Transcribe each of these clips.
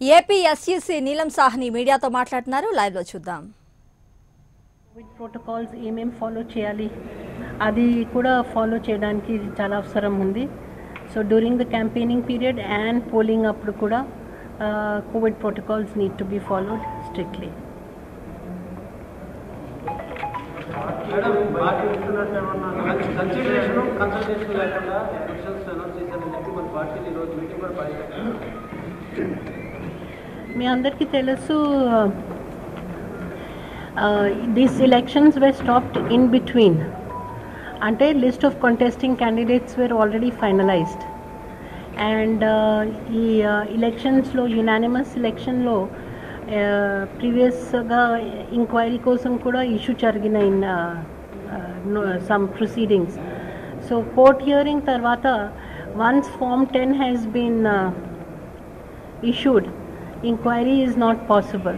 AP SEC నీలం సాహ్ని మీడియాతో మాట్లాడుతున్నారు. లైవ్లో చూద్దాం. కోవిడ్ ప్రోటోకాల్స్ ఏమేం ఫాలో చేయాలి? అది కూడా ఫాలో చేయడానికి చాలా అవసరం ఉంది. So during the campaigning period and polling అప్పుడు కూడా Covid protocols need to be followed strictly madam party ఇస్తున్నట్టు ఏమన్నా కన్సిడరేషన్ కన్సల్టేషన్ లేకుండా ఎలక్షన్స్ అనౌన్స్ చేశారని చెప్పి మన పార్టీలు ఈరోజు మీటింగ్ కూడా మీ అందరికీ తెలుసు these elections were stopped in between అంటే list of contesting candidates were already finalized and ఈ ఎలక్షన్స్లో యునానిమస్ ఎలక్షన్లో ప్రీవియస్గా ఇంక్వైరీ కోసం కూడా ఇష్యూ జరిగిన in some proceedings so court hearing తర్వాత once form ten has been issued, inquiry is not possible.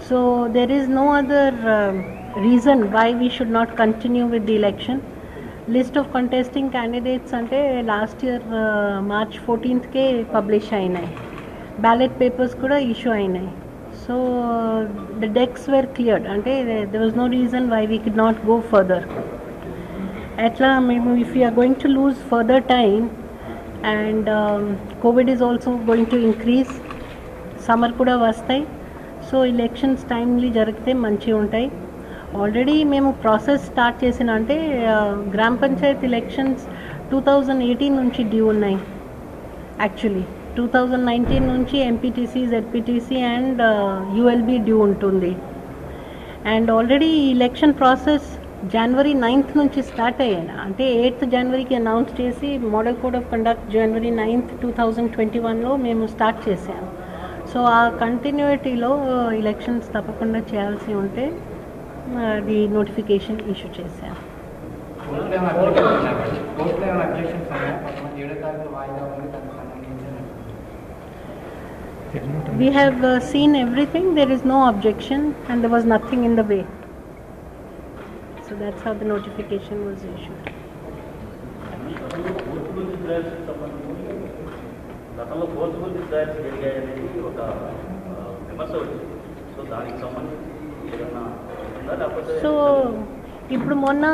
So there is no other uh, reason why we should not continue with the election. List of contesting candidates అంటే last year March ఫోర్టీన్త్కే publish అయినాయి ballot papers కూడా issue అయినాయి so the decks were cleared అంటే there was no reason why we could not go further ఎట్లా మేము if you're going to lose further time and COVID is also going to increase summer కూడా వస్తాయి. So elections timely జరిగితే మంచిగా ఉంటాయి. Already మేము process start చేసిన అంటే gram panchayat elections two thousand eighteen నుంచి డ్యూ ఉన్నాయి. యాక్చువల్లీ టూ థౌజండ్ నైన్టీన్ నుంచి MPTC ZPTC and ULB due ఉంటుంది. And already election process January ninth నుంచి స్టార్ట్ అయ్యాను అంటే ఎయిత్ జనవరికి అనౌన్స్ చేసి model code of conduct January ninth two thousand twenty వన్లో మేము స్టార్ట్ చేసాము సో ఆ కంటిన్యూటీలో ఎలక్షన్స్ తప్పకుండా చేయాల్సి ఉంటే అది నోటిఫికేషన్ ఇష్యూ చేశాను కోర్టులో ఏమైనా అబ్జెక్షన్స్ ఉన్నాయా మేడం? కోర్టులో ఏమైనా అబ్జెక్షన్స్ ఉన్నాయా కొంతమంది ఏడో తారీఖు వాయిదా ఉంది దానికి సంబంధించి We have uh, seen everything, there is no objection and there was nothing in the way. So that's how the notification was issued. గతంలో పోర్చుగల్ డిజైర్స్ జరిగాయనేది ఒక విమర్శ వచ్చింది. సో దానికి సంబంధించి ఏదన్నా లేకపోతే సో ఇప్పుడు మొన్న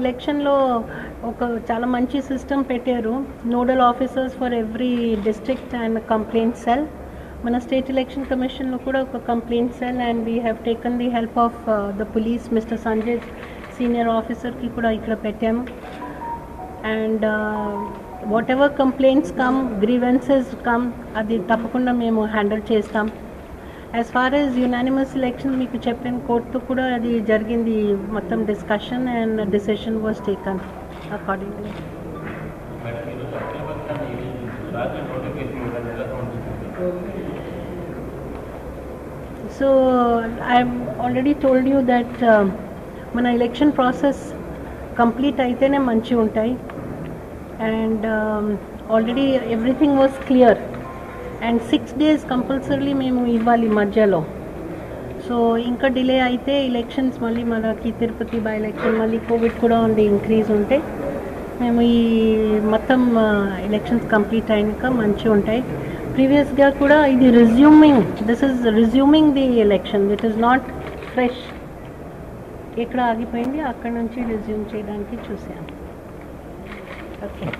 ఎలక్షన్లో ఒక చాలా మంచి సిస్టమ్ పెట్టారు. Nodal officers for every district and complaint cell. మన స్టేట్ ఎలక్షన్ కమిషన్లో కూడా ఒక complaint cell and we have taken the help of the police mister Sanjay senior ఆఫీసర్కి కూడా ఇక్కడ పెట్టాము. And whatever complaints come grievances come అది తప్పకుండా మేము హ్యాండిల్ చేస్తాం as far as unanimous election మీకు చెప్పిన కోర్టుతో కూడా అది జరిగింది మొత్తం discussion and decision was taken accordingly so I already told you that మన ఎలక్షన్ ప్రాసెస్ కంప్లీట్ అయితేనే మంచిగా ఉంటాయి and already everything was clear and six days compulsory మేము ఇవ్వాలి మధ్యలో. సో ఇంకా డిలే అయితే ఎలక్షన్స్ మళ్ళీ మనకి తిరుపతి బై ఎలక్షన్ మళ్ళీ కోవిడ్ కూడా ఉంది ఇంక్రీజ్ ఉంటే మేము ఈ మొత్తం ఎలక్షన్స్ కంప్లీట్ అయినాక మంచిగా ఉంటాయి. ప్రీవియస్గా కూడా ఇది resuming this is resuming the election it is not fresh ఎక్కడ ఆగిపోయింది? అక్కడ నుంచి రిజ్యూమ్ చేయడానికి Okay.